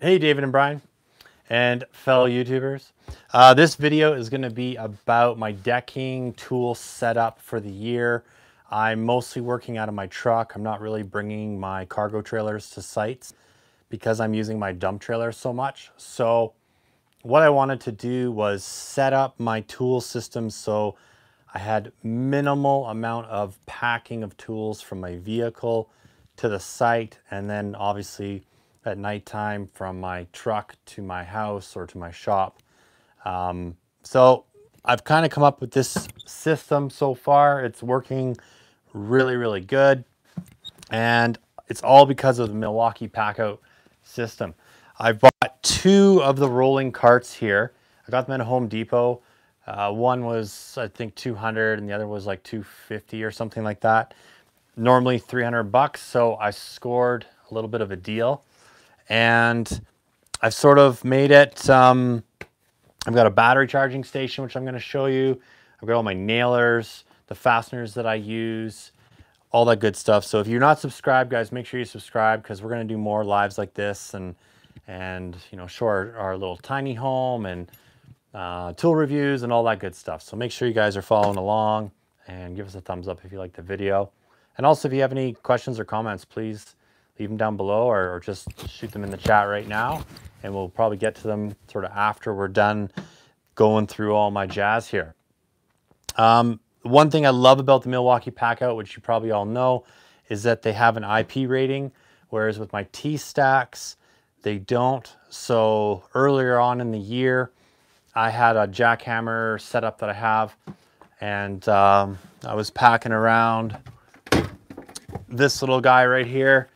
Hey, David and Brian and fellow YouTubers. Uh, this video is going to be about my decking tool setup for the year. I'm mostly working out of my truck. I'm not really bringing my cargo trailers to sites because I'm using my dump trailer so much. So what I wanted to do was set up my tool system so I had minimal amount of packing of tools from my vehicle to the site and then obviously at nighttime from my truck to my house or to my shop. Um, so I've kind of come up with this system so far. It's working really, really good. And it's all because of the Milwaukee Packout system. I bought two of the rolling carts here. I got them at Home Depot. Uh, one was, I think, 200 and the other was like 250 or something like that. Normally 300 bucks. So I scored a little bit of a deal and I've sort of made it, um, I've got a battery charging station, which I'm going to show you. I've got all my nailers, the fasteners that I use, all that good stuff. So if you're not subscribed, guys, make sure you subscribe because we're going to do more lives like this and, and you know, show our, our little tiny home and uh, tool reviews and all that good stuff. So make sure you guys are following along and give us a thumbs up if you like the video. And also, if you have any questions or comments, please leave them down below or, or, just shoot them in the chat right now. And we'll probably get to them sort of after we're done going through all my jazz here. Um, one thing I love about the Milwaukee Packout, which you probably all know, is that they have an IP rating, whereas with my T-Stacks, they don't. So earlier on in the year, I had a jackhammer setup that I have, and um, I was packing around this little guy right here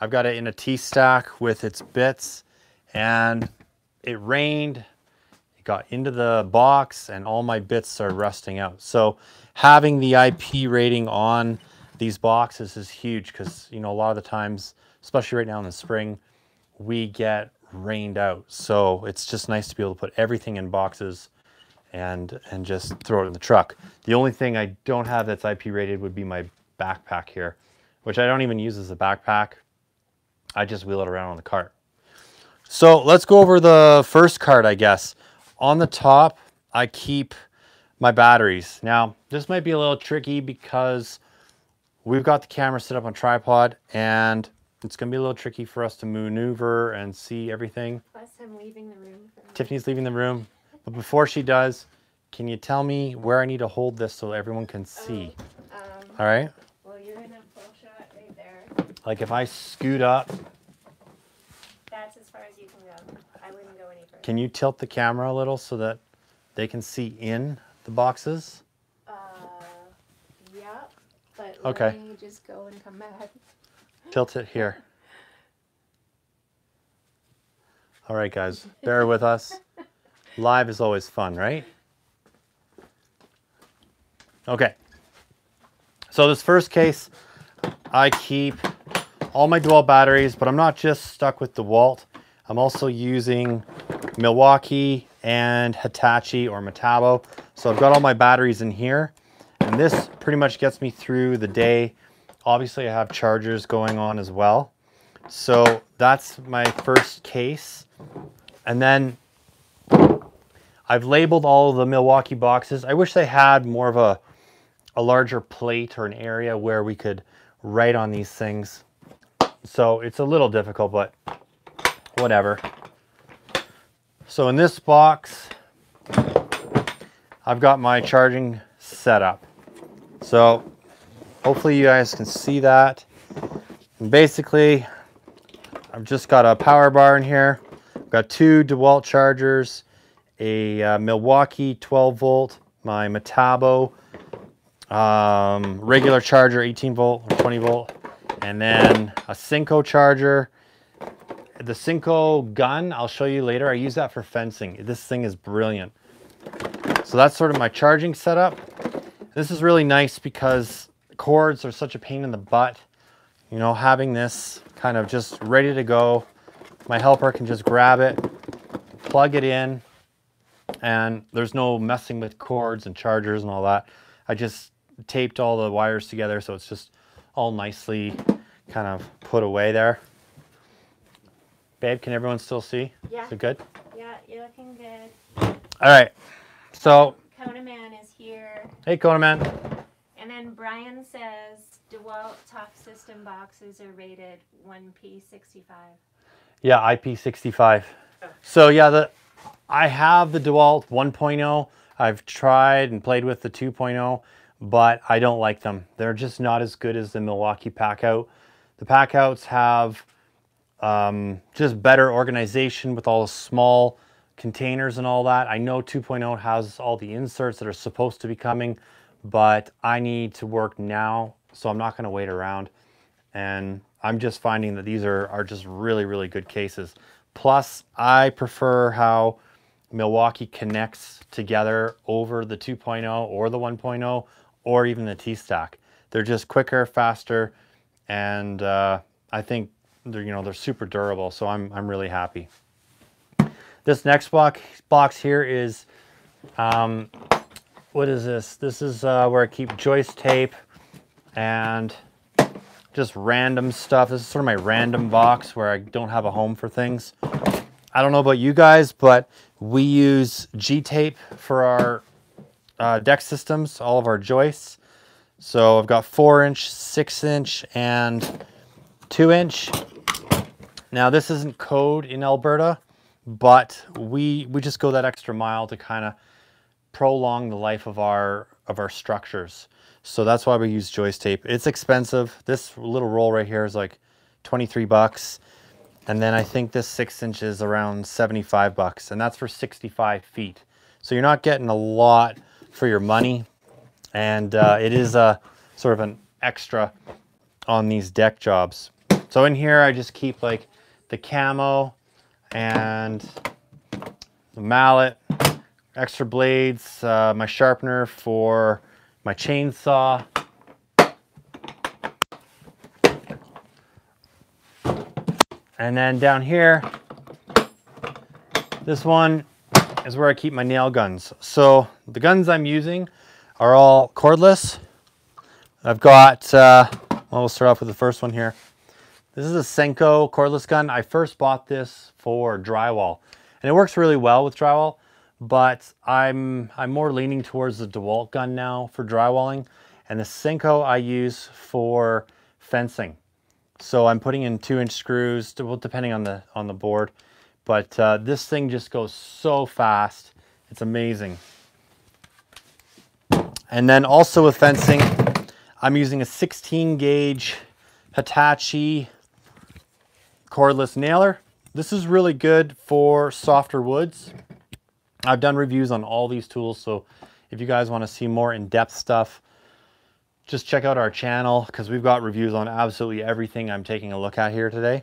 I've got it in a T-stack with its bits and it rained, it got into the box and all my bits started rusting out. So having the IP rating on these boxes is huge because, you know, a lot of the times, especially right now in the spring, we get rained out. So it's just nice to be able to put everything in boxes and and just throw it in the truck. The only thing I don't have that's IP rated would be my backpack here, which I don't even use as a backpack. I just wheel it around on the cart. So let's go over the first cart, I guess. On the top, I keep my batteries. Now, this might be a little tricky because we've got the camera set up on tripod and it's going to be a little tricky for us to maneuver and see everything. Plus, I'm leaving the room. Tiffany's leaving the room. But before she does, can you tell me where I need to hold this so everyone can see? Oh, um, All right? Like if I scoot up. That's as far as you can go. I wouldn't go any further. Can you tilt the camera a little so that they can see in the boxes? Uh, yeah, but okay. let me just go and come back. Tilt it here. All right, guys, bear with us. Live is always fun, right? Okay. So this first case, I keep all my DeWalt batteries, but I'm not just stuck with the DeWalt. I'm also using Milwaukee and Hitachi or Metabo. So I've got all my batteries in here and this pretty much gets me through the day. Obviously I have chargers going on as well. So that's my first case. And then I've labeled all the Milwaukee boxes. I wish they had more of a, a larger plate or an area where we could write on these things. So it's a little difficult, but whatever. So in this box, I've got my charging setup. So hopefully you guys can see that. And basically, I've just got a power bar in here. I've got two DeWalt chargers, a uh, Milwaukee 12 volt, my Metabo um, regular charger 18 volt or 20 volt, and then a Senco charger. The Senco gun, I'll show you later. I use that for fencing. This thing is brilliant. So that's sort of my charging setup. This is really nice because cords are such a pain in the butt. You know, having this kind of just ready to go. My helper can just grab it, plug it in, and there's no messing with cords and chargers and all that. I just taped all the wires together so it's just all nicely kind of put away there. Babe, can everyone still see? Yeah. Is it good? Yeah, you're looking good. All right. So, Kona Man is here. hey, Kona Man. And then Brian says DeWalt ToughSystem boxes are rated IP65. Yeah, IP65. So yeah, the I have the DeWalt 1.0. I've tried and played with the 2.0, but I don't like them. They're just not as good as the Milwaukee Packout. The Packouts have um, just better organization with all the small containers and all that. I know 2.0 has all the inserts that are supposed to be coming, but I need to work now, so I'm not going to wait around. And I'm just finding that these are, are just really, really good cases. Plus, I prefer how Milwaukee connects together over the 2.0 or the 1.0 or even the T-Stack. They're just quicker, faster, and uh, I think they're, you know, they're super durable, so I'm, I'm really happy. This next box, box here is, um, what is this? This is uh, where I keep joist tape and just random stuff. This is sort of my random box where I don't have a home for things. I don't know about you guys, but we use G-tape for our uh, deck systems, all of our joists. So I've got four inch, six inch, and two inch. Now this isn't code in Alberta, but we we just go that extra mile to kind of prolong the life of our of our structures. So that's why we use joist tape. It's expensive. This little roll right here is like 23 bucks. And then I think this six inch is around 75 bucks and that's for 65 feet. So you're not getting a lot for your money. And uh, it is a sort of an extra on these deck jobs. So in here, I just keep like the camo and the mallet, extra blades, uh, my sharpener for my chainsaw. And then down here, this one is where I keep my nail guns. So the guns I'm using are all cordless. I've got, uh, well, we'll start off with the first one here. This is a Senco cordless gun. I first bought this for drywall and it works really well with drywall, but I'm, I'm more leaning towards the DeWalt gun now for drywalling and the Senco I use for fencing. So I'm putting in two inch screws, depending on the, on the board, but uh, this thing just goes so fast. It's amazing. And then also with fencing, I'm using a 16 gauge Hitachi cordless nailer. This is really good for softer woods. I've done reviews on all these tools, so if you guys want to see more in-depth stuff, just check out our channel because we've got reviews on absolutely everything I'm taking a look at here today.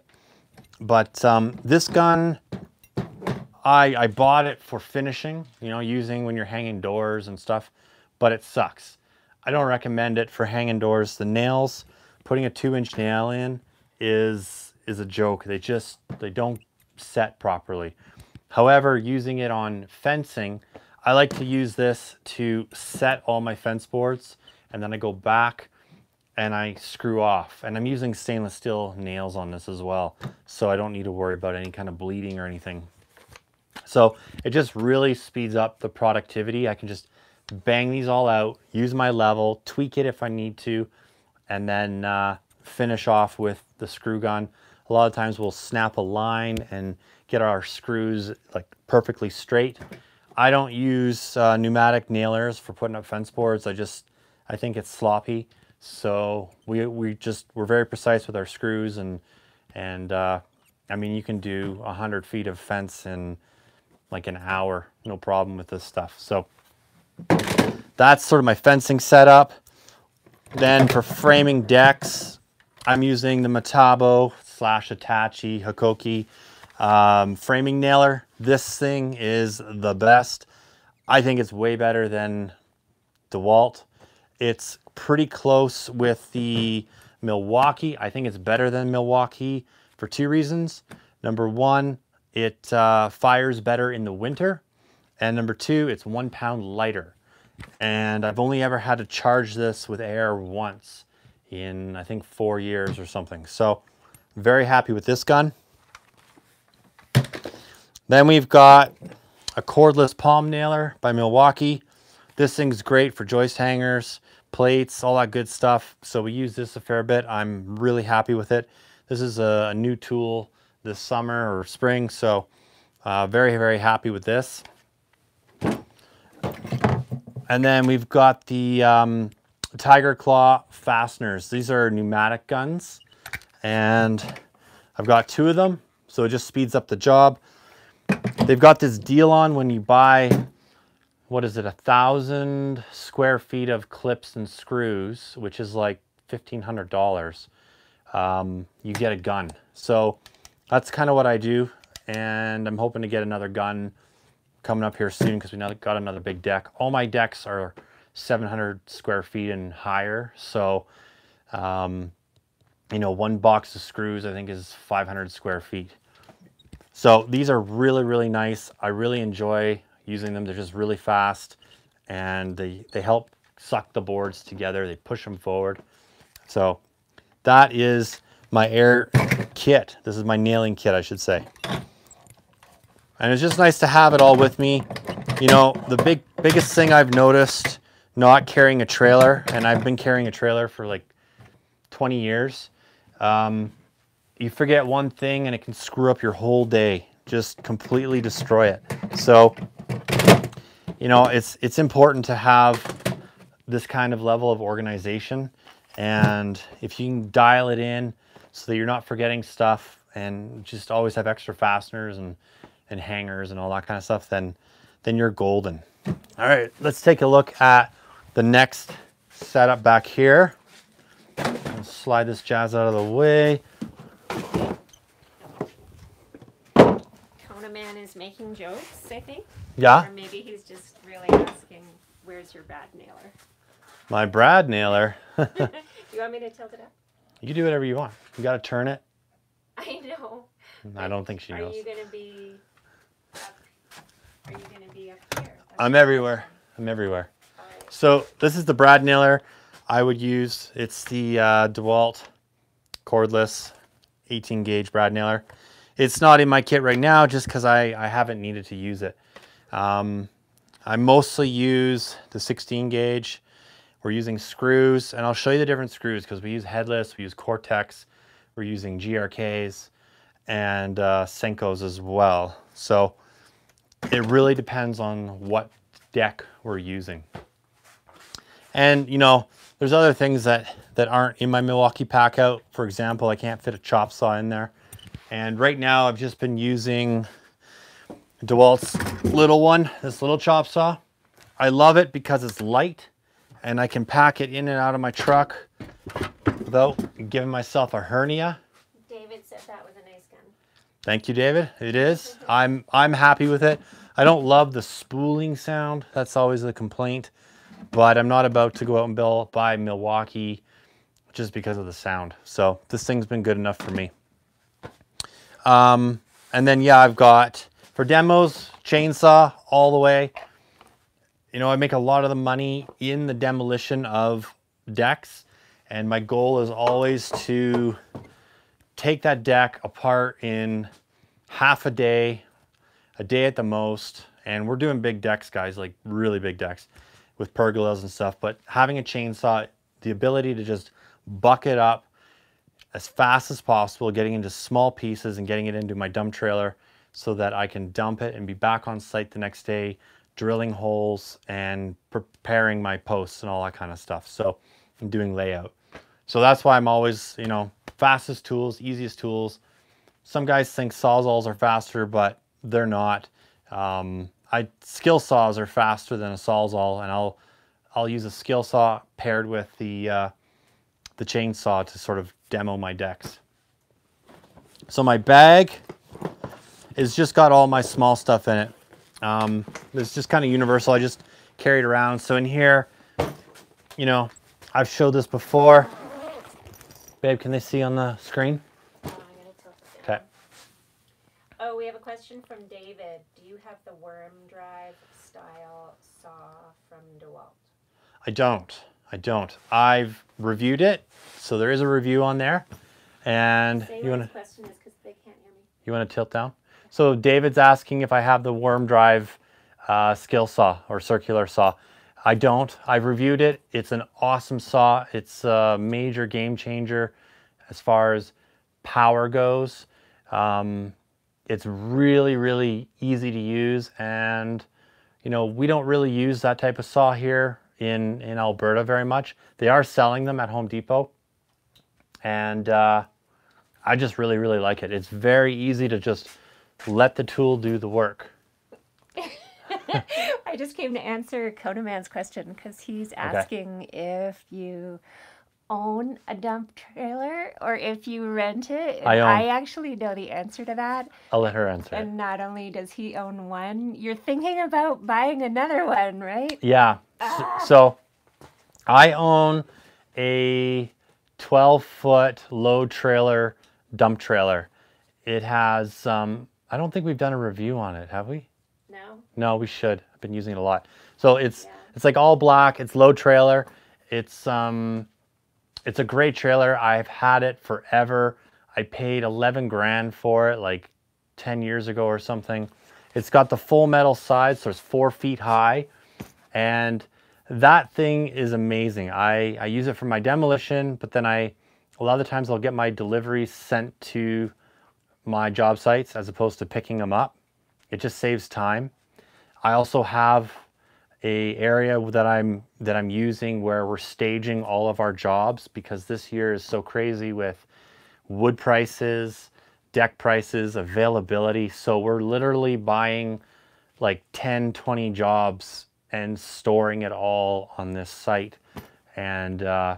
But um, this gun, I, I bought it for finishing, you know, using when you're hanging doors and stuff, but it sucks. I don't recommend it for hanging doors. The nails, putting a two inch nail in is, is a joke. They just, they don't set properly. However, using it on fencing, I like to use this to set all my fence boards and then I go back and I screw off. And I'm using stainless steel nails on this as well, so I don't need to worry about any kind of bleeding or anything. So it just really speeds up the productivity. I can just bang these all out, use my level, tweak it if I need to, and then uh, finish off with the screw gun. A lot of times we'll snap a line and get our screws like perfectly straight. I don't use uh, pneumatic nailers for putting up fence boards. I just I think it's sloppy. So we, we just, we're very precise with our screws and, and uh, I mean, you can do a hundred feet of fence in like an hour, no problem with this stuff. So that's sort of my fencing setup. Then for framing decks, I'm using the Metabo slash Hitachi HiKOKI um, framing nailer. This thing is the best. I think it's way better than DeWalt. It's pretty close with the Milwaukee. I think it's better than Milwaukee for two reasons. Number one, it uh, fires better in the winter. And number two, it's one pound lighter. And I've only ever had to charge this with air once in, I think, four years or something. So very happy with this gun. Then we've got a cordless palm nailer by Milwaukee. This thing's great for joist hangers, plates, all that good stuff. So we use this a fair bit. I'm really happy with it. This is a, a new tool this summer or spring. So uh, very, very happy with this. And then we've got the um, Tiger Claw fasteners. These are pneumatic guns and I've got two of them. So it just speeds up the job. They've got this deal on when you buy, what is it, a thousand square feet of clips and screws, which is like $1,500. Um, you get a gun. So that's kind of what I do. And I'm hoping to get another gun coming up here soon because we now got another big deck. All my decks are 700 square feet and higher. So, um, you know, one box of screws I think is 500 square feet. So these are really, really nice. I really enjoy using them. They're just really fast and they, they help suck the boards together. They push them forward. So that is my air kit. This is my nailing kit, I should say. And it's just nice to have it all with me. You know, the big biggest thing I've noticed not carrying a trailer, and I've been carrying a trailer for like 20 years, um, you forget one thing and it can screw up your whole day, just completely destroy it. So, you know, it's it's important to have this kind of level of organization, and if you can dial it in so that you're not forgetting stuff and just always have extra fasteners and and hangers and all that kind of stuff, then then you're golden. All right, let's take a look at the next setup back here. Slide this jazz out of the way. Kona Man is making jokes, I think. Yeah, Or maybe he's just really asking, where's your Brad nailer? my Brad nailer. you want me to tilt it up? You do whatever you want. You got to turn it. I know. I don't think she Are knows. you gonna be up? Are you gonna be up here? That's I'm everywhere. I'm everywhere. Right. So this is the Brad nailer I would use. It's the uh, DeWalt cordless 18 gauge Brad nailer. It's not in my kit right now just because I, I haven't needed to use it. Um, I mostly use the 16 gauge. We're using screws and I'll show you the different screws because we use headless, we use Cortex, we're using GRKs and uh, Sencos as well. So it really depends on what deck we're using. And you know, there's other things that that aren't in my Milwaukee pack out. For example, I can't fit a chop saw in there. And right now I've just been using DeWalt's little one, this little chop saw. I love it because it's light and I can pack it in and out of my truck without giving myself a hernia. David said that was a nice gun. Thank you, David. It is. I'm I'm happy with it. I don't love the spooling sound. That's always a complaint. But I'm not about to go out and build, buy Milwaukee just because of the sound. So this thing's been good enough for me. Um, and then yeah, I've got for demos chainsaw all the way. You know, I make a lot of the money in the demolition of decks, and my goal is always to take that deck apart in half a day, a day at the most. And we're doing big decks, guys, like really big decks with pergolas and stuff. But having a chainsaw, the ability to just bucket up as fast as possible, getting into small pieces and getting it into my dump trailer so that I can dump it and be back on site the next day, drilling holes and preparing my posts and all that kind of stuff. So I'm doing layout. So that's why I'm always, you know, fastest tools, easiest tools. Some guys think sawzalls are faster, but they're not. Um, I skill saws are faster than a sawzall, and I'll I'll use a skill saw paired with the uh, the chainsaw to sort of demo my decks. So my bag is just got all my small stuff in it. Um, it's just kind of universal. I just carry it around. So in here, you know, I've showed this before. Babe, can they see on the screen? Okay. Oh, we have a question from David. Do you have the worm drive style saw from DeWalt? I don't. I don't. I've reviewed it, so there is a review on there. And Say you want to question is because they can't hear me. you want to tilt down? So David's asking if I have the worm drive uh, skill saw or circular saw. I don't. I've reviewed it. It's an awesome saw. It's a major game changer as far as power goes. Um, it's really, really easy to use. And, you know, we don't really use that type of saw here in, in Alberta very much. They are selling them at Home Depot. And uh, I just really, really like it. It's very easy to just let the tool do the work. I just came to answer Kona Man's question because he's asking if you own a dump trailer or if you rent it. I own. I actually know the answer to that. I'll let her answer. And not only does he own one, you're thinking about buying another one, right? Yeah. S- So I own a 12 foot load trailer dump trailer. It has, um, I don't think we've done a review on it, have we? No. No, we should. I've been using it a lot. So it's Yeah. it's like all black. It's low trailer. It's um, it's a great trailer. I've had it forever. I paid 11 grand for it like 10 years ago or something. It's got the full metal sides, so it's four feet high, and that thing is amazing. I I use it for my demolition, but then I a lot of the times I'll get my deliveries sent to my job sites as opposed to picking them up. It just saves time. I also have a area that I'm that I'm using where we're staging all of our jobs because this year is so crazy with wood prices, deck prices, availability. So we're literally buying like 10, 20 jobs and storing it all on this site. And uh,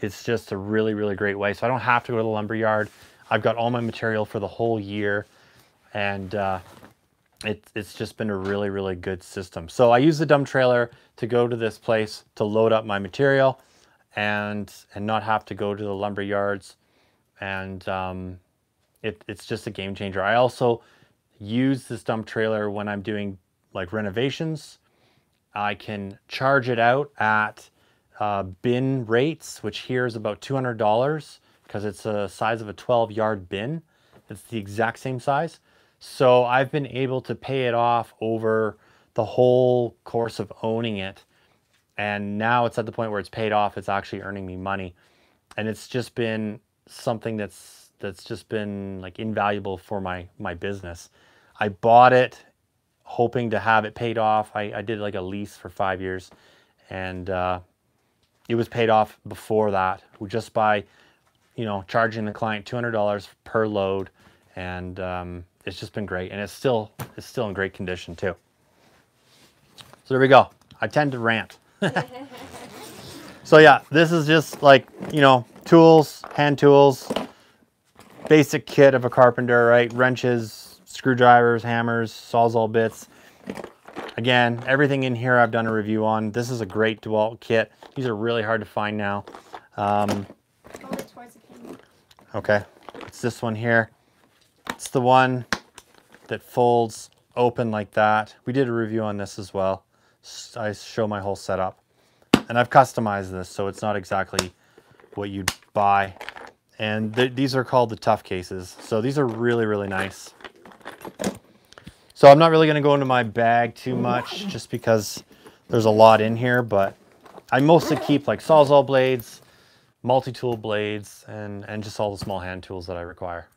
it's just a really, really great way. So I don't have to go to the lumber yard. I've got all my material for the whole year. And uh, it, it's just been a really, really good system. So I use the dump trailer to go to this place to load up my material and and not have to go to the lumber yards. And um, it, it's just a game changer. I also use this dump trailer when I'm doing like renovations. I can charge it out at uh, bin rates, which here is about $200 because it's the size of a 12 yard bin. It's the exact same size. So I've been able to pay it off over the whole course of owning it. And now it's at the point where it's paid off. It's actually earning me money. And it's just been something that's that's just been like invaluable for my my business. I bought it hoping to have it paid off. I, I did like a lease for five years and uh, it was paid off before that just by you know charging the client $200 per load and um, it's just been great and it's still it's still in great condition too. So there we go. I tend to rant. So yeah this is just like you know tools hand tools basic kit of a carpenter right? Wrenches screwdrivers hammers sawzall bits again everything in here i've done a review on this is a great dewalt kit these are really hard to find now um. Okay, it's this one here. It's the one that folds open like that. We did a review on this as well. I show my whole setup. And I've customized this, so it's not exactly what you'd buy. And th- these are called the tough cases. So these are really, really nice. So I'm not really going to go into my bag too much just because there's a lot in here, but I mostly keep like sawzall blades, multi-tool blades, and, and just all the small hand tools that I require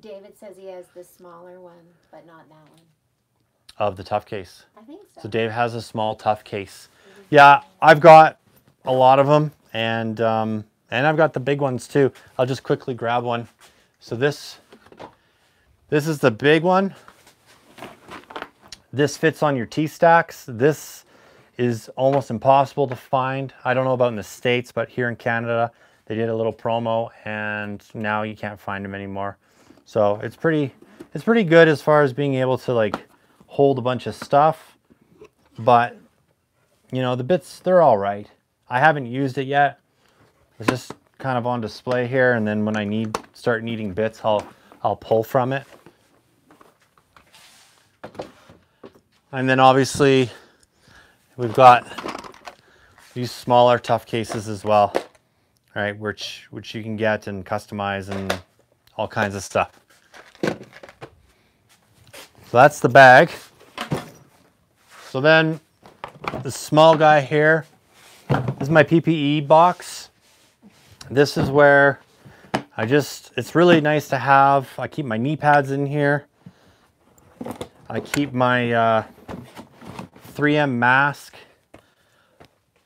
David says he has the smaller one, but not that one. of the tough case. I think so. So Dave has a small tough case. Yeah, I've got a lot of them, and um, and I've got the big ones too. I'll just quickly grab one. So this this is the big one. This fits on your T stacks. This is almost impossible to find. I don't know about in the states, but here in Canada, they did a little promo, and now you can't find them anymore. So it's pretty it's pretty good as far as being able to like hold a bunch of stuff, but you know the bits they're all right. I haven't used it yet. It's just kind of on display here, and then when I need start needing bits, I'll I'll pull from it. And then obviously we've got these smaller tough cases as well, right? Which which you can get and customize and all kinds of stuff. So that's the bag. So then the small guy here, is my PPE box. This is where I just, it's really nice to have. I keep my knee pads in here. I keep my uh, 3M mask.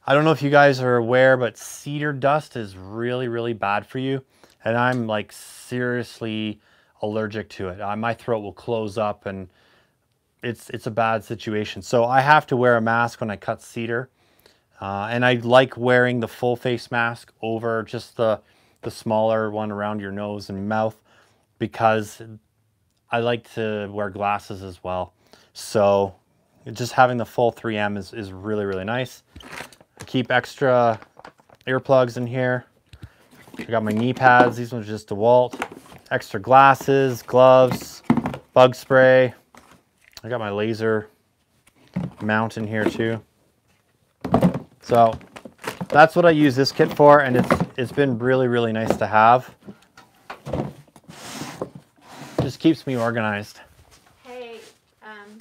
I don't know if you guys are aware, but cedar dust is really, really bad for you. And I'm like seriously allergic to it. Uh, my throat will close up and it's, it's a bad situation. So I have to wear a mask when I cut cedar. Uh, and I like wearing the full face mask over just the, the smaller one around your nose and mouth because I like to wear glasses as well. So just having the full 3M is, is really, really nice. I keep extra earplugs in here. I got my knee pads. These ones are just DeWalt. Extra glasses, gloves, bug spray. I got my laser mount in here too. So that's what I use this kit for and it's it's been really really nice to have. Keeps me organized. Hey, um,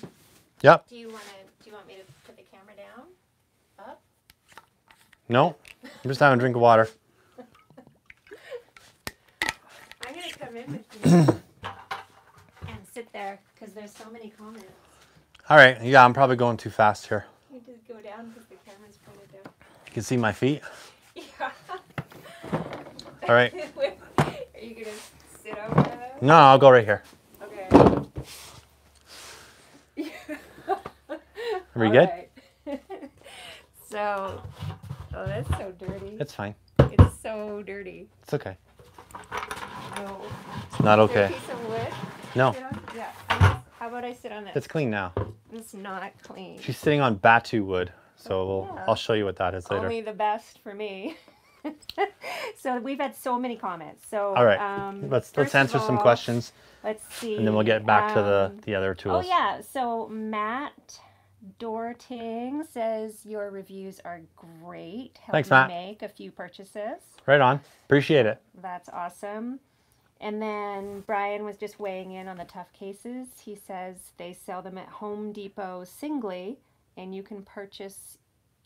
Yep. do you want to? Do you want me to put the camera down? Up? No. I'm just having a drink of water. I'm gonna come in with you and sit there because there's so many comments. All right. Yeah, I'm probably going too fast here. You just go down because the camera's pointed down. You can see my feet. Yeah. All right. Are you gonna sit over there? No, I'll go right here. Okay. Are we good? So, oh, that's so dirty. It's fine. It's so dirty. It's okay. No. It's not Is there a okay. piece of wood? No, Yeah. Yeah. Just- How about I sit on this? it's clean now. It's not clean. She's sitting on batu wood, so oh, we'll, Yeah. I'll show you what that is later. Only the best for me. so we've had so many comments. So All right. um, let's let's answer some questions, Let's see. and then we'll get back to the um, the other tools. Oh yeah. So Matt Dorting says your reviews are great. Help Thanks, me Matt. make a few purchases. Right on. Appreciate it. That's awesome. And then Brian was just weighing in on the tough cases. He says they sell them at Home Depot singly, and you can purchase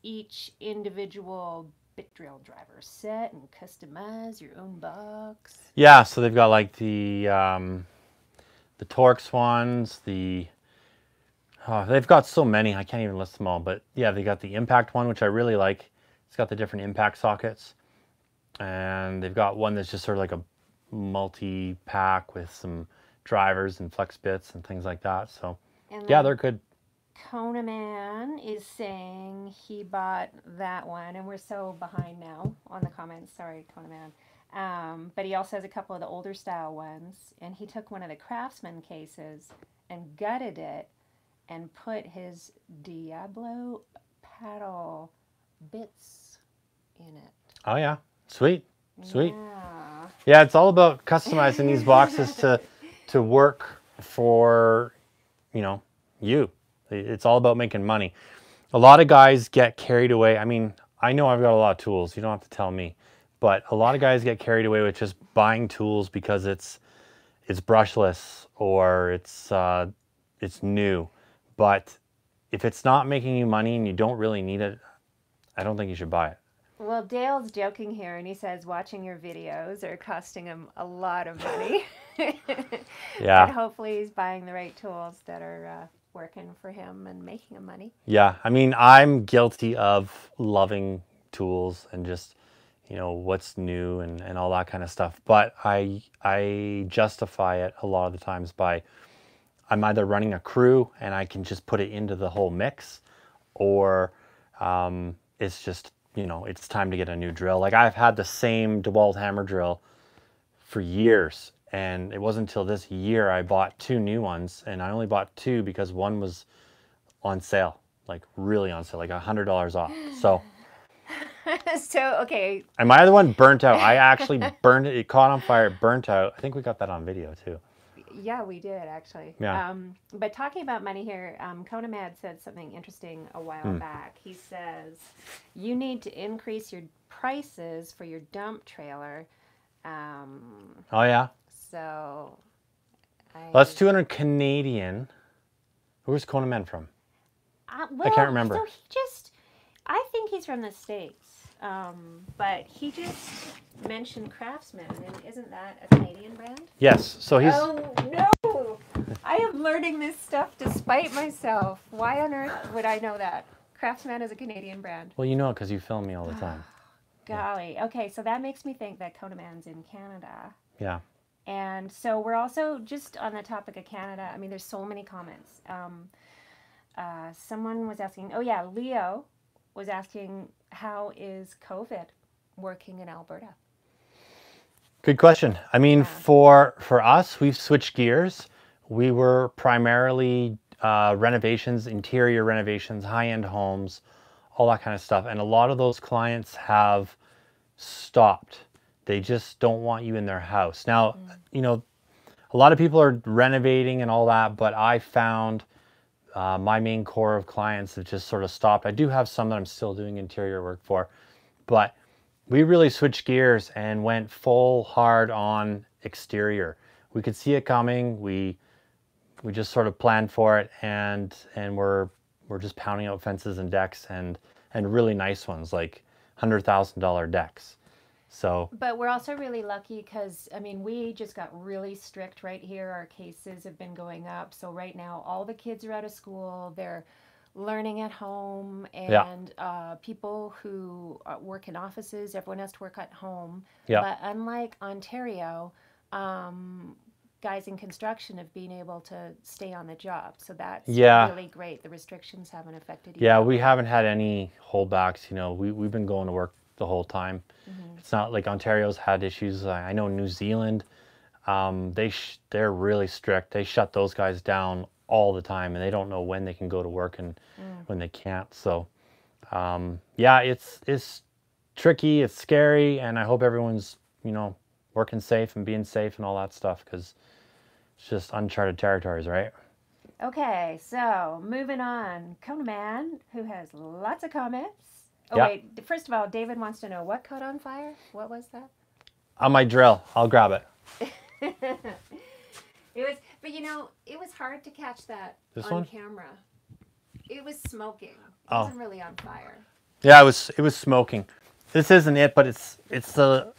each individual bit drill driver set and customize your own box. Yeah, so they've got like the um, the Torx ones, the oh, they've got so many I can't even list them all. But yeah, they got the Impact one, which I really like. It's got the different impact sockets, and they've got one that's just sort of like a multi pack with some drivers and flex bits and things like that. So And yeah, they're good. Kona Man is saying he bought that one, and we're so behind now on the comments. Sorry, Kona Man. Um, but he also has a couple of the older style ones, and he took one of the Craftsman cases and gutted it and put his Diablo paddle bits in it. Oh yeah, sweet. Sweet. Yeah. Yeah, it's all about customizing these boxes to to work for you know you. It's all about making money. A lot of guys get carried away. I mean, I know I've got a lot of tools. You don't have to tell me, but a lot of guys get carried away with just buying tools because it's it's brushless or it's uh, it's new. But if it's not making you money and you don't really need it, I don't think you should buy it. Well, Dale's joking here, and he says watching your videos are costing him a lot of money. Yeah. But hopefully, he's buying the right tools that are uh, working for him and making him money. Yeah, I mean, I'm guilty of loving tools and just, you know, what's new and, and all that kind of stuff. But I I justify it a lot of the times by I'm either running a crew and I can just put it into the whole mix, or um, it's just you know it's time to get a new drill. Like I've had the same DeWalt hammer drill for years, and it wasn't until this year I bought two new ones, and I only bought two because one was on sale, like really on sale, like a hundred dollars off. So, so, okay, and my other one burnt out. I actually burned it. It caught on fire. It burnt out. I think we got that on video too. yeah, we did actually. Yeah. Um, but talking about money here, um, Kona Man said something interesting a while Hmm. back. He says you need to increase your prices for your dump trailer. Um, Oh yeah, so, I, well, that's two hundred Canadian. Where's Kona Man from? Uh, well, can't remember. So he just, I think he's from the states, um, but he just mentioned Craftsman, and isn't that a Canadian brand? Yes. So he's Oh no! I am learning this stuff despite myself. Why on earth would I know that? Craftsman is a Canadian brand. well, you know, it because you film me all the time. Golly. Okay, so that makes me think that Kona Man's in Canada. Yeah. And so we're also just on the topic of Canada. I mean, there's so many comments. Um, uh, someone was asking, oh yeah, Leo was asking, how is COVID working in Alberta? Good question. I mean, Yeah. for for us, we've switched gears. We were primarily uh, renovations, interior renovations, high end homes, all that kind of stuff. And a lot of those clients have stopped. They just don't want you in their house. Now, you know, a lot of people are renovating and all that, but I found uh, my main core of clients have just sort of stopped. I do have some that I'm still doing interior work for, but we really switched gears and went full hard on exterior. We could see it coming. We we just sort of planned for it and and we're we're just pounding out fences and decks and and really nice ones like hundred thousand dollar decks. So But we're also really lucky because, I mean, we just got really strict right here. Our cases have been going up. So, right now, all the kids are out of school. They're learning at home. Yeah. And uh, people who uh, work in offices, everyone has to work at home. Yeah. But unlike Ontario, um, guys in construction have been able to stay on the job. So, that's Yeah. really great. The restrictions haven't affected you. yeah, we haven't had any holdbacks. You know, we we've been going to work the whole time. It's not like Ontario's had issues. I know New Zealand, um, they sh- they're really strict. They shut those guys down all the time, and they don't know when they can go to work and when they can't. So, um, yeah, it's it's tricky. It's scary, and I hope everyone's you know working safe and being safe and all that stuff because it's just uncharted territories, right? Okay, so moving on. Kona Man, who has lots of comments. Oh, Yeah. wait. First of all, David wants to know what caught on fire? What was that? On my drill, I'll grab it. It was, but you know, it was hard to catch that This on one? camera. It was smoking. It Oh. wasn't really on fire. Yeah, it was it was smoking. This isn't it, but it's it's the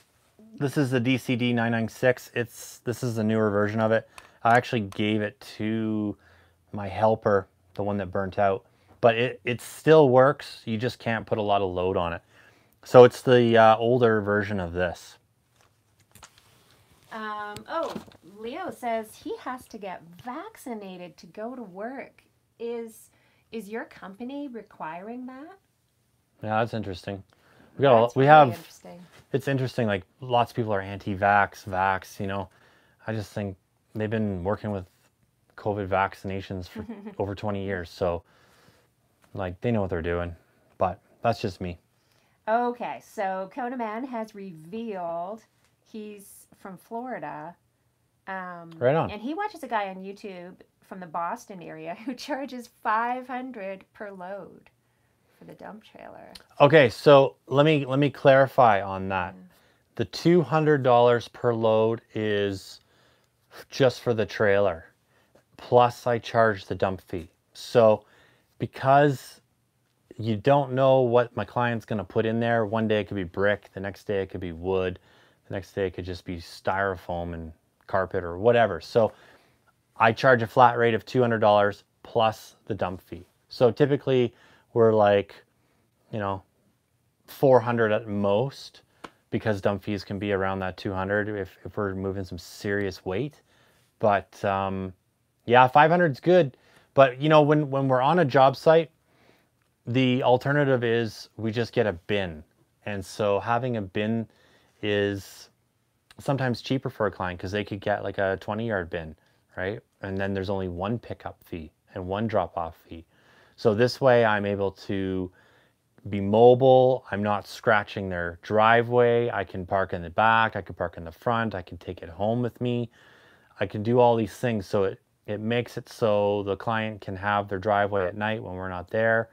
this is the DCD 996. It's this is the newer version of it. I actually gave it to my helper, the one that burnt out, but it it still works. You just can't put a lot of load on it. So it's the uh, older version of this. Um, oh, Leo says he has to get vaccinated to go to work. Is is your company requiring that? Yeah, that's interesting. We got a, That's we really have interesting. it's interesting. Like lots of people are anti-vax, vax. You know, I just think they've been working with COVID vaccinations for over 20 years, so like they know what they're doing. But that's just me. Okay, so Kona Man has revealed he's from Florida. Um, Right on. And he watches a guy on YouTube from the Boston area who charges 500 per load for the dump trailer. Okay, so let me let me clarify on that. The two hundred dollars per load is just for the trailer, plus I charge the dump fee. So because you don't know what my client's going to put in there, one day it could be brick, the next day it could be wood, the next day it could just be styrofoam and carpet or whatever. So I charge a flat rate of $200 plus the dump fee. So typically we're like, you know, 400 at most because dump fees can be around that 200 if, if we're moving some serious weight. But um, yeah, 500 is good. But you know, when, when we're on a job site, the alternative is we just get a bin. And so having a bin is sometimes cheaper for a client because they could get like a 20 yard bin, right? And then there's only one pickup fee and one drop off fee. So this way I'm able to be mobile. I'm not scratching their driveway. I can park in the back. I can park in the front. I can take it home with me. I can do all these things. So it, it makes it so the client can have their driveway at night when we're not there.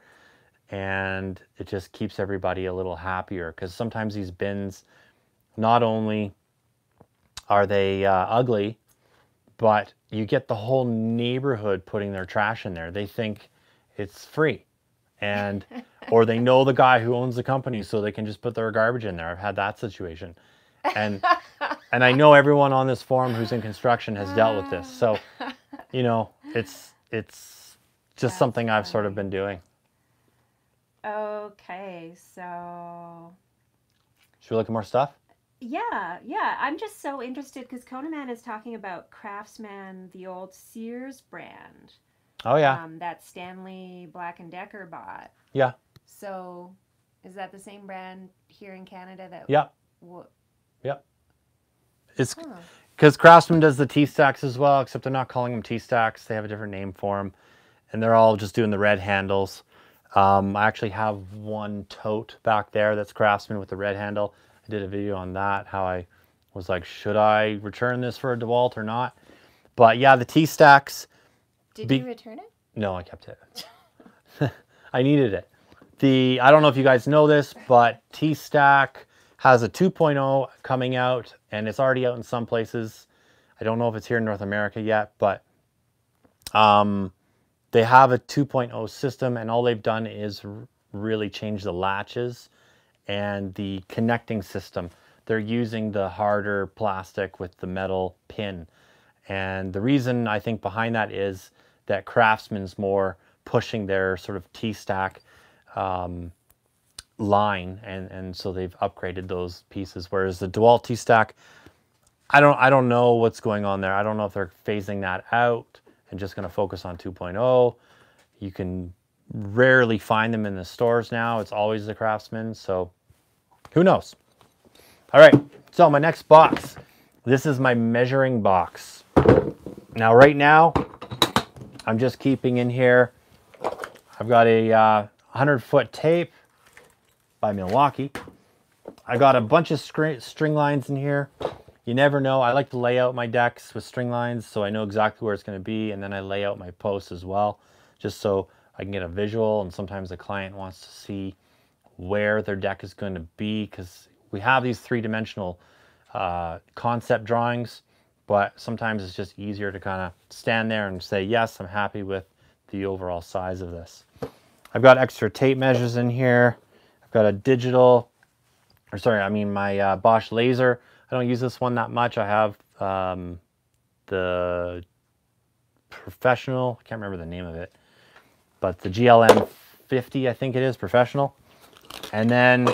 And it just keeps everybody a little happier because sometimes these bins, not only are they uh, ugly, but you get the whole neighborhood putting their trash in there. They think it's free. And or they know the guy who owns the company so they can just put their garbage in there. I've had that situation. And and I know everyone on this forum who's in construction has dealt with this. So, you know, it's it's just That's something I've sort of been doing. Okay, so Should we look at more stuff? yeah, yeah, I'm just so interested because Kona Man is talking about Craftsman, the old Sears brand. Oh yeah. Um, that Stanley Black and Decker bought. Yeah. So, is that the same brand here in Canada that? Yeah. Wa- It's huh. Because Craftsman does the T stacks as well, except they're not calling them T stacks. They have a different name for them, and they're all just doing the red handles. Um, I actually have one tote back there that's Craftsman with the red handle. I did a video on that, how I was like, should I return this for a DeWalt or not? But yeah, the T stacks. Did you return it? No, I kept it. I needed it. The I don't know if you guys know this, but T Stack has a 2.0 coming out, and it's already out in some places. I don't know if it's here in North America yet, but um, they have a 2.0 system, and all they've done is really change the latches and the connecting system. They're using the harder plastic with the metal pin. And the reason I think behind that is that Craftsman's more pushing their sort of T-stack um, line, and and so they've upgraded those pieces. Whereas the DeWalt T-stack, I don't I don't know what's going on there. I don't know if they're phasing that out and just going to focus on 2.0. You can rarely find them in the stores now. It's always the Craftsman, so who knows? All right, so my next box. This is my measuring box. Now, right now, I'm just keeping in here. I've got a uh, 100 foot tape by Milwaukee. I got a bunch of string lines in here. You never know. I like to lay out my decks with string lines so I know exactly where it's going to be, and then I lay out my posts as well, just so I can get a visual. And sometimes the client wants to see where their deck is going to be because we have these three dimensional uh, concept drawings, but sometimes it's just easier to kind of stand there and say, yes, I'm happy with the overall size of this. I've got extra tape measures in here. Got a digital, or sorry, I mean my uh, Bosch laser. I don't use this one that much. I have um, the professional, I can't remember the name of it, but the GLM 50, I think it is, professional. And then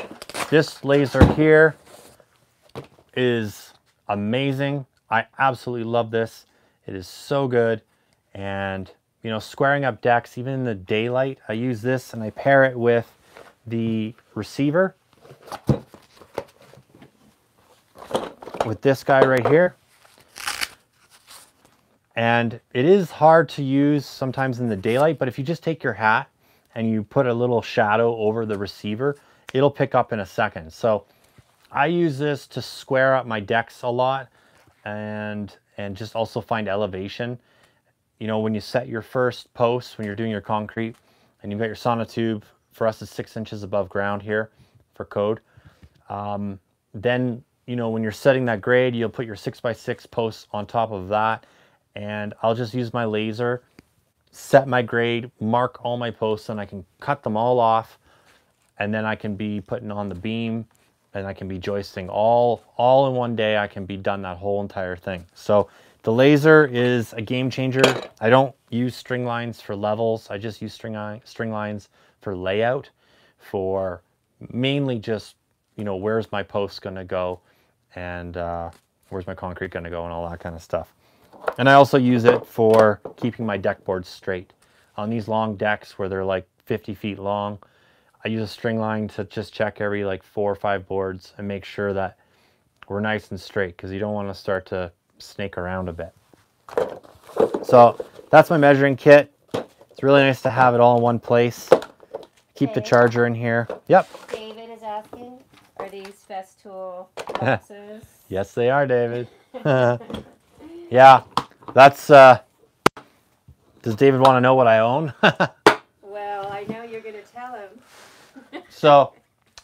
this laser here is amazing. I absolutely love this. It is so good. And, you know, squaring up decks, even in the daylight, I use this and I pair it with the receiver with this guy right here. And it is hard to use sometimes in the daylight, but if you just take your hat and you put a little shadow over the receiver, it'll pick up in a second. So I use this to square up my decks a lot and and just also find elevation. You know, when you set your first post, when you're doing your concrete, and you've got your sonotube, for us it's six inches above ground here for code. Um, then, you know, when you're setting that grade, you'll put your six by six posts on top of that. And I'll just use my laser, set my grade, mark all my posts, and I can cut them all off. And then I can be putting on the beam and I can be joisting all all in one day. I can be done that whole entire thing. So the laser is a game changer. I don't use string lines for levels. I just use string string lines for layout, for mainly just you know where's my post going to go, and uh, where's my concrete going to go, and all that kind of stuff. And I also use it for keeping my deck boards straight. On these long decks where they're like 50 feet long, I use a string line to just check every like four or five boards and make sure that we're nice and straight because you don't want to start to snake around a bit. So that's my measuring kit. It's really nice to have it all in one place. Keep the charger in here. Yep. David is asking, are these Festool boxes? Yes, they are, David. yeah, that's. Uh, does David want to know what I own? well, I know you're going to tell him. so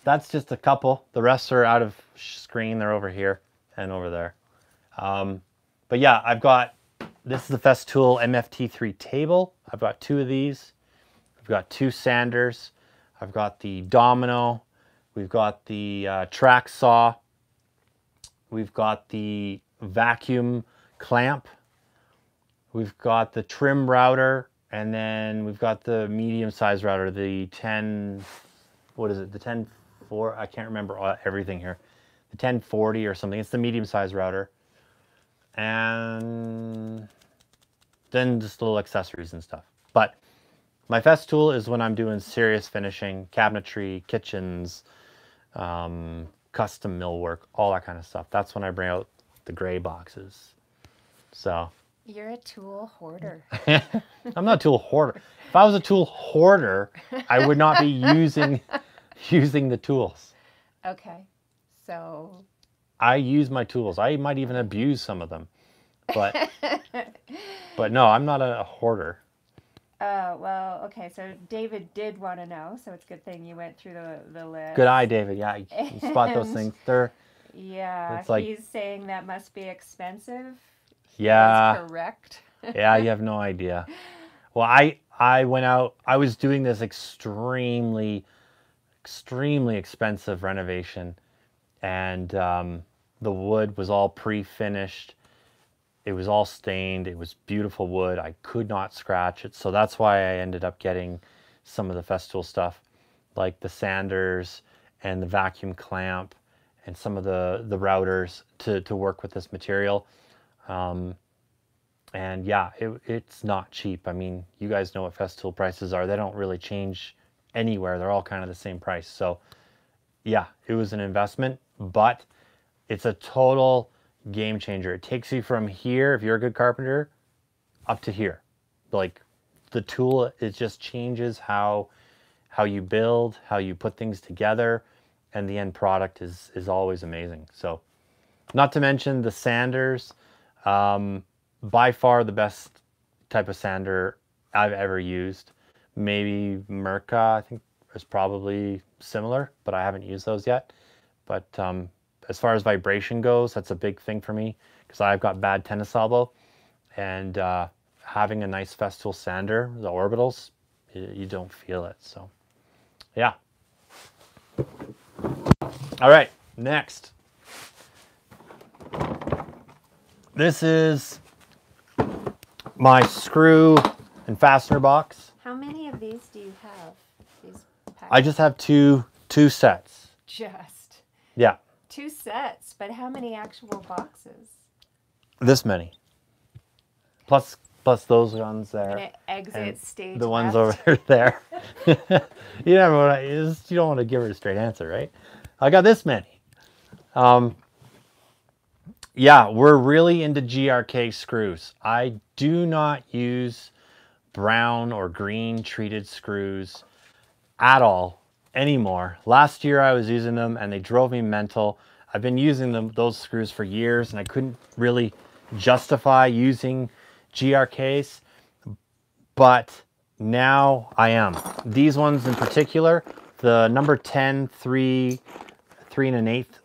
that's just a couple. The rest are out of screen. They're over here and over there. Um, but yeah, I've got this is the Festool MFT3 table. I've got two of these. I've got two sanders. I've got the Domino. We've got the uh, track saw. We've got the vacuum clamp. We've got the trim router. And then we've got the medium size router, the 10, what is it? The 10.4, I can't remember everything here. The 1040 or something. It's the medium size router. And then just little accessories and stuff. But my Festool is when I'm doing serious finishing, cabinetry, kitchens, um, custom millwork, all that kind of stuff. That's when I bring out the gray boxes. So. You're a tool hoarder. I'm not a tool hoarder. If I was a tool hoarder, I would not be using using the tools. Okay. So I use my tools. I might even abuse some of them. But but no, I'm not a, a hoarder. Uh, well, okay. So David did want to know, so it's a good thing you went through the the list. Good eye, David. Yeah, you, you spot those things. They're yeah. Like, he's saying that must be expensive. Yeah. correct. yeah, you have no idea. Well, I I went out. I was doing this extremely, extremely expensive renovation, and um, the wood was all pre-finished. It was all stained. It was beautiful wood. I could not scratch it, so that's why I ended up getting some of the Festool stuff, like the sanders and the vacuum clamp, and some of the the routers to to work with this material. Um, and yeah, it, it's not cheap. I mean, you guys know what Festool prices are. They don't really change anywhere. They're all kind of the same price. So yeah, it was an investment, but it's a total game changer. It takes you from here, if you're a good carpenter, up to here. Like the tool, it just changes how how you build, how you put things together, and the end product is is always amazing. So, not to mention the sanders. Um, by far the best type of sander I've ever used. Maybe Mirka, I think is probably similar, but I haven't used those yet. But um, as far as vibration goes, that's a big thing for me because I've got bad tennis elbow. And uh, having a nice Festool sander, the orbitals, you, don't feel it. So, yeah. All right, next. This is my screw and fastener box. How many of these do you have? These? I just have two two sets. Just. Yeah. Two sets, but how many actual boxes? This many. Plus plus those ones there. exit stage. The ones left. over there. you never want to. You don't want to give her a straight answer, right? I got this many. Um, yeah, we're really into GRK screws. I do not use brown or green treated screws at all anymore. Last year I was using them and they drove me mental. I've been using them those screws for years and I couldn't really justify using GRKs, but now I am. These ones in particular, the number 10, 3, 3 and an eighth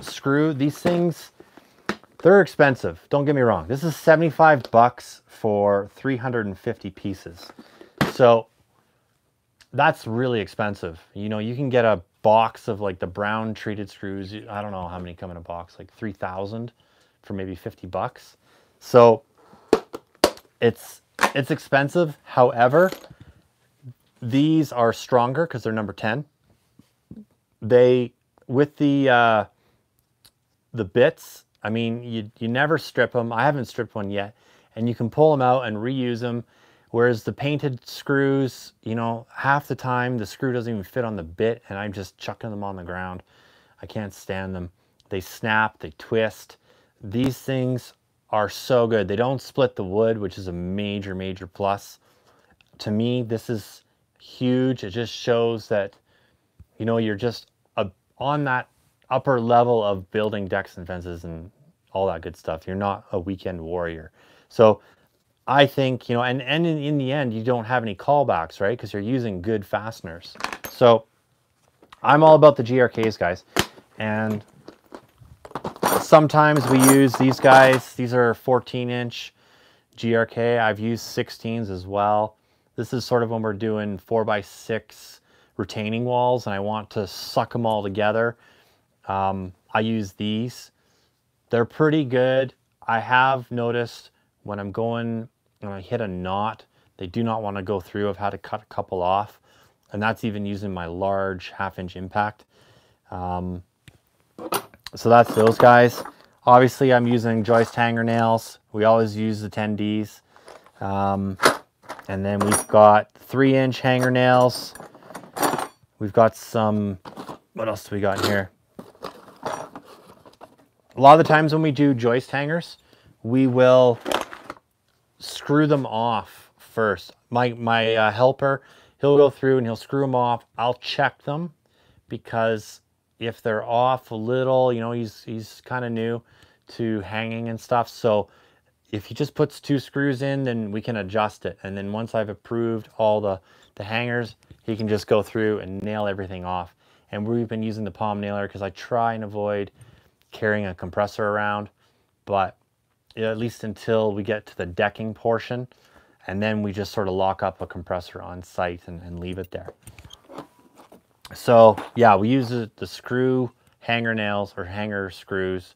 screw. These things, they're expensive. Don't get me wrong. This is 75 bucks for 350 pieces. So that's really expensive. You know, you can get a box of like the brown treated screws. I don't know how many come in a box, like 3,000 for maybe 50 bucks. So it's it's expensive. However, these are stronger because they're number 10. They with the uh, the bits, I mean, you, you never strip them. I haven't stripped one yet. And you can pull them out and reuse them. Whereas the painted screws, you know, half the time the screw doesn't even fit on the bit and I'm just chucking them on the ground. I can't stand them. They snap, they twist. These things are so good. They don't split the wood, which is a major, major plus. To me, this is huge. It just shows that, you know, you're just a, on that upper level of building decks and fences and all that good stuff. You're not a weekend warrior. So I think, you know, and, and in, in the end, you don't have any callbacks, right? Because you're using good fasteners. So I'm all about the GRKs, guys. And sometimes we use these guys. These are 14 inch. GRK. I've used 16s as well. This is sort of when we're doing 4x6 retaining walls and I want to suck them all together. Um, I use these. They're pretty good. I have noticed when I'm going, when I hit a knot, they do not want to go through. I've had to cut a couple off and that's even using my large half inch impact. Um, so that's those guys. Obviously I'm using joist hanger nails. We always use the 10Ds. Um, and then we've got three inch hanger nails. We've got some, what else do we got in here? A lot of the times when we do joist hangers, we will screw them off first. My, my uh, helper, he'll go through and he'll screw them off. I'll check them because if they're off a little, you know, he's, he's kind of new to hanging and stuff. So if he just puts two screws in, then we can adjust it. And then once I've approved all the, the hangers, he can just go through and nail everything off. And we've been using the palm nailer because I try and avoid carrying a compressor around, but at least until we get to the decking portion, and then we just sort of lock up a compressor on site and, and leave it there. So yeah, we use the, the screw hanger nails or hanger screws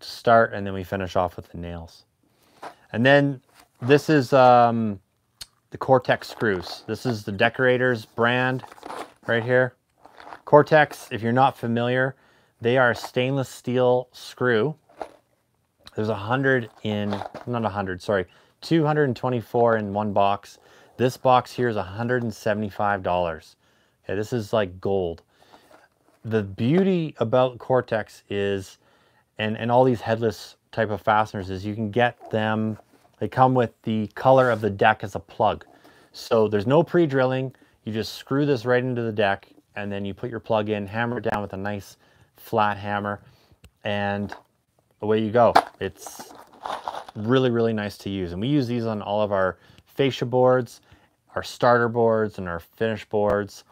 to start, and then we finish off with the nails. And then this is um, the Cortex screws. This is the Decorators brand right here. Cortex, if you're not familiar, they are a stainless steel screw. There's a hundred in, not a hundred, sorry, 224 in one box. This box here is $175. Okay, this is like gold. The beauty about Cortex is, and, and all these headless type of fasteners is you can get them, they come with the color of the deck as a plug. So there's no pre-drilling. You just screw this right into the deck and then you put your plug in, hammer it down with a nice flat hammer, and away you go. It's really, really nice to use. And we use these on all of our fascia boards, our starter boards, and our finish boards,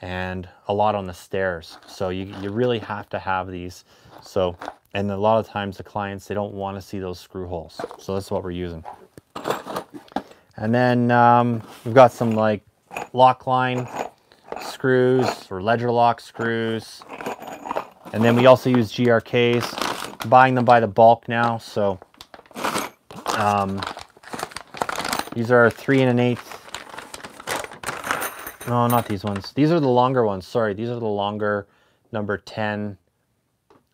and a lot on the stairs. So you, you really have to have these. So, and a lot of times the clients, they don't want to see those screw holes. So that's what we're using. And then um, we've got some like lock line screws or ledger lock screws. And then we also use GRKs, buying them by the bulk now. So um, these are three and an eighth. No, not these ones. These are the longer ones. Sorry, these are the longer number 10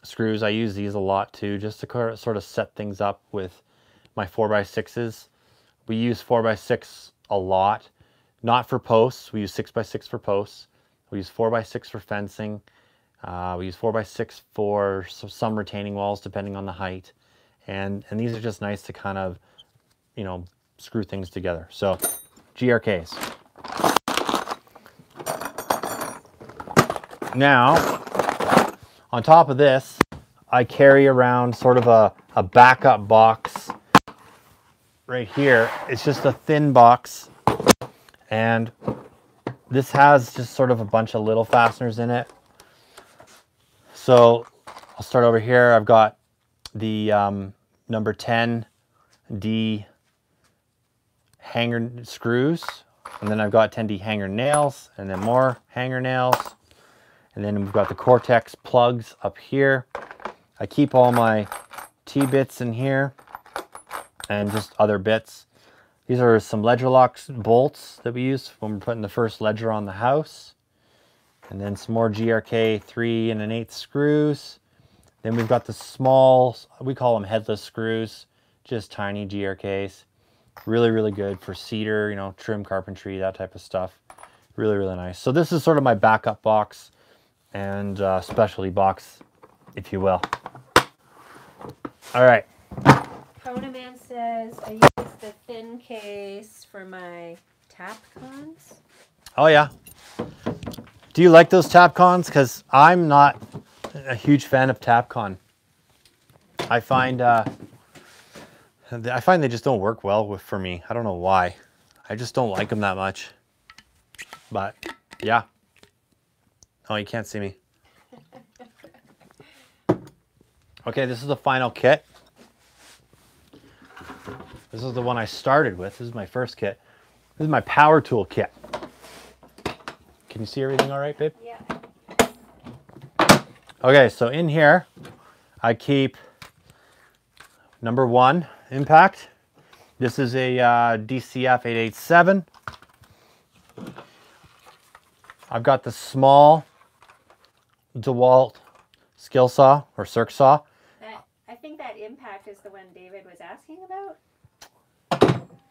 screws. I use these a lot too, just to sort of set things up with my 4x6s. We use 4x6 a lot, not for posts. We use 6x6 for posts. We use 4x6 for fencing. Uh, we use 4x6 for some retaining walls, depending on the height. And, and these are just nice to kind of, you know, screw things together. So GRKs. Now, on top of this, I carry around sort of a, a backup box right here. It's just a thin box and this has just sort of a bunch of little fasteners in it. So I'll start over here. I've got the um, number 10 D hanger screws and then I've got 10D hanger nails and then more hanger nails and then we've got the Cortex plugs up here. I keep all my T-bits in here and just other bits. These are some ledger locks bolts that we use when we're putting the first ledger on the house. And then some more GRK 3 and an 8 screws. Then we've got the small, we call them headless screws, just tiny GRKs. Really, really good for cedar, you know, trim carpentry, that type of stuff. Really, really nice. So this is sort of my backup box and uh, specialty box, if you will. All right. Kona Man says I use the thin case for my Tapcons. Oh yeah. Do you like those Tapcons? Because I'm not a huge fan of Tapcon. I find uh, I find they just don't work well with for me. I don't know why. I just don't like them that much. But yeah. Oh, you can't see me. Okay, this is the final kit. This is the one I started with. This is my first kit. This is my power tool kit. Can you see everything all right, babe? Yeah. Okay, so in here, I keep number one impact. This is a uh, DCF 887. I've got the small DeWalt skill saw or circ saw. That, I think that impact is the one David was asking about.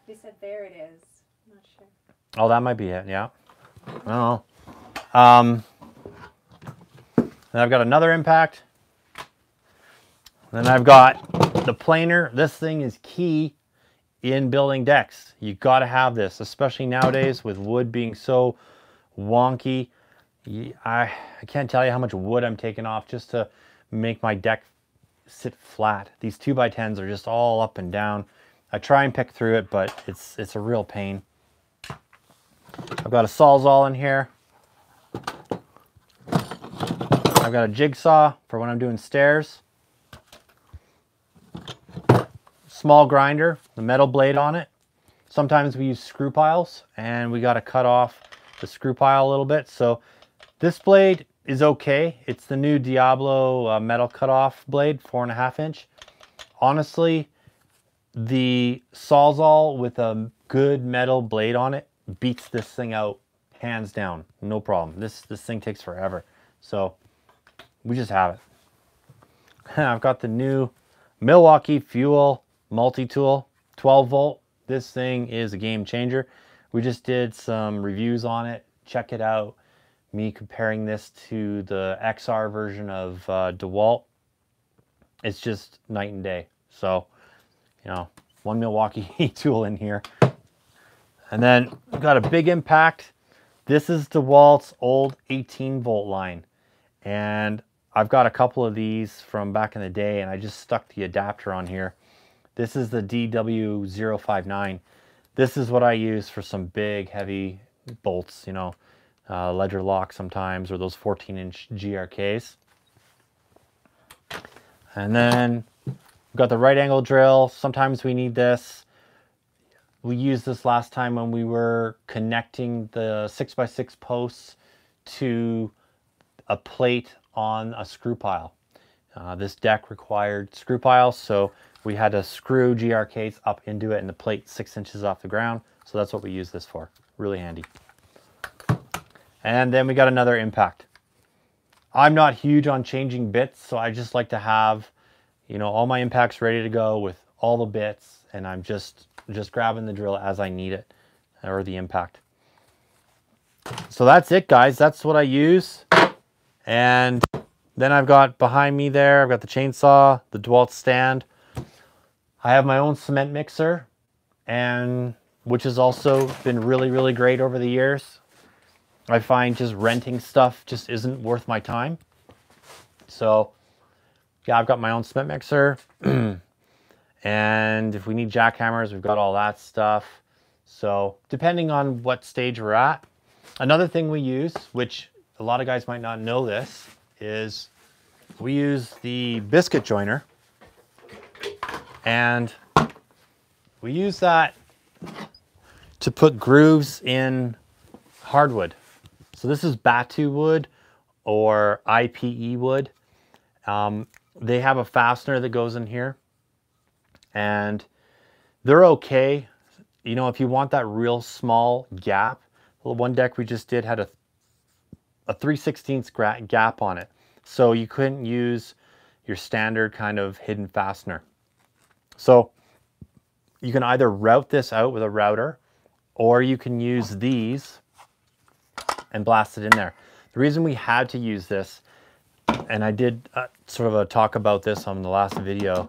He said there it is. I'm not sure. Oh, that might be it. Yeah. I don't know. Um, then I've got another impact. Then I've got the planer. This thing is key in building decks. You got to have this, especially nowadays with wood being so wonky. I, I can't tell you how much wood I'm taking off just to make my deck sit flat. These 2x10s are just all up and down. I try and pick through it, but it's it's a real pain. I've got a Sawzall in here. I've got a jigsaw for when I'm doing stairs. Small grinder, the metal blade on it. Sometimes we use screw piles and we got to cut off the screw pile a little bit. So this blade is okay. It's the new Diablo uh, metal cutoff blade, four and a half inch. Honestly, the Sawzall with a good metal blade on it beats this thing out hands down. No problem. This this thing takes forever. So we just have it. I've got the new Milwaukee Fuel multi-tool 12 volt. This thing is a game changer. We just did some reviews on it. Check it out. Me comparing this to the XR version of uh, DeWalt. It's just night and day. So, you know, one Milwaukee tool in here. And then we've got a big impact. This is DeWalt's old 18 volt line. And I've got a couple of these from back in the day and I just stuck the adapter on here. This is the DW059. This is what I use for some big heavy bolts, you know, uh, ledger lock sometimes or those 14 inch GRKs. And then we've got the right angle drill. Sometimes we need this. We used this last time when we were connecting the 6x6 posts to a plate on a screw pile. Uh, this deck required screw piles, so we had to screw GRKs up into it and the plate six inches off the ground. So that's what we use this for. Really handy. And then we got another impact. I'm not huge on changing bits, so I just like to have, you know, all my impacts ready to go with all the bits, and I'm just just grabbing the drill as I need it, or the impact. So that's it, guys. That's what I use. And then I've got behind me there, I've got the chainsaw, the DeWalt stand. I have my own cement mixer, and which has also been really, really great over the years. I find just renting stuff just isn't worth my time. So, yeah, I've got my own cement mixer. and if we need jackhammers, we've got all that stuff. So, depending on what stage we're at. Another thing we use, which a lot of guys might not know this, is we use the biscuit joiner. And we use that to put grooves in hardwood. So this is Batu wood or IPE wood. Um, they have a fastener that goes in here and they're okay. You know, if you want that real small gap, the one deck we just did had a, a 3 16 gap on it. So you couldn't use your standard kind of hidden fastener. So you can either route this out with a router or you can use these and blast it in there. The reason we had to use this, and I did uh, sort of a talk about this on the last video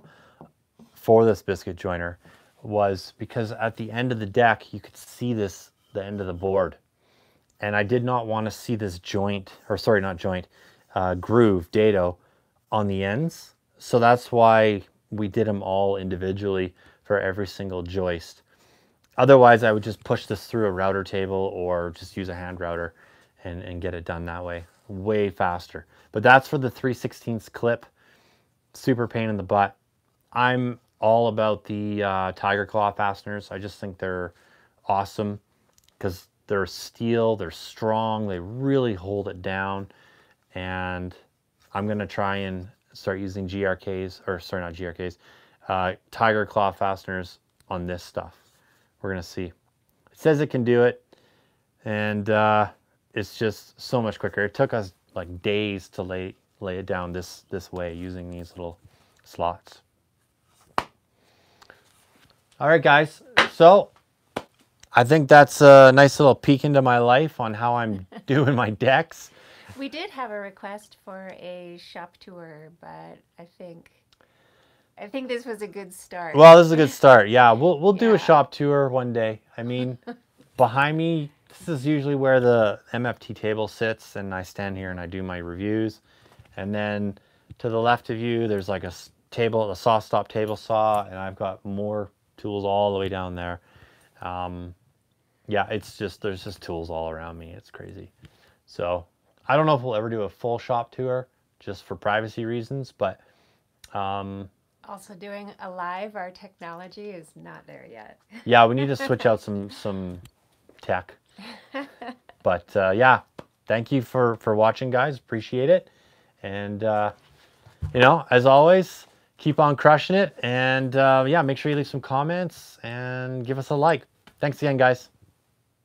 for this biscuit joiner, was because at the end of the deck, you could see this, the end of the board. And I did not want to see this joint, or sorry, not joint, uh, groove, dado, on the ends. So that's why we did them all individually for every single joist. Otherwise, I would just push this through a router table or just use a hand router and, and get it done that way. Way faster. But that's for the 3 16 clip. Super pain in the butt. I'm all about the uh, Tiger Claw fasteners. I just think they're awesome because they're steel, they're strong, they really hold it down. And I'm to try and start using GRKs, or sorry, not GRKs, uh, Tiger Claw fasteners on this stuff. We're to see. It says it can do it, and uh, it's just so much quicker. It took us like days to lay lay it down this this way using these little slots. All right, guys. So I think that's a nice little peek into my life on how I'm doing my decks. We did have a request for a shop tour, but I think I think this was a good start. Well, this is a good start. Yeah, we'll we'll do Yeah. a shop tour one day. I mean, behind me, this is usually where the MFT table sits, and I stand here and I do my reviews. And then to the left of you, there's like a table, a saw stop table saw, and I've got more tools all the way down there. Um, yeah, it's just there's just tools all around me. It's crazy. So I don't know if we'll ever do a full shop tour just for privacy reasons, but um, Also doing a live, our technology is not there yet. yeah, we need to switch out some some tech. But uh, yeah, thank you for for watching, guys. Appreciate it, and uh, you know, as always, keep on crushing it. And uh, yeah, make sure you leave some comments and give us a like. Thanks again, guys.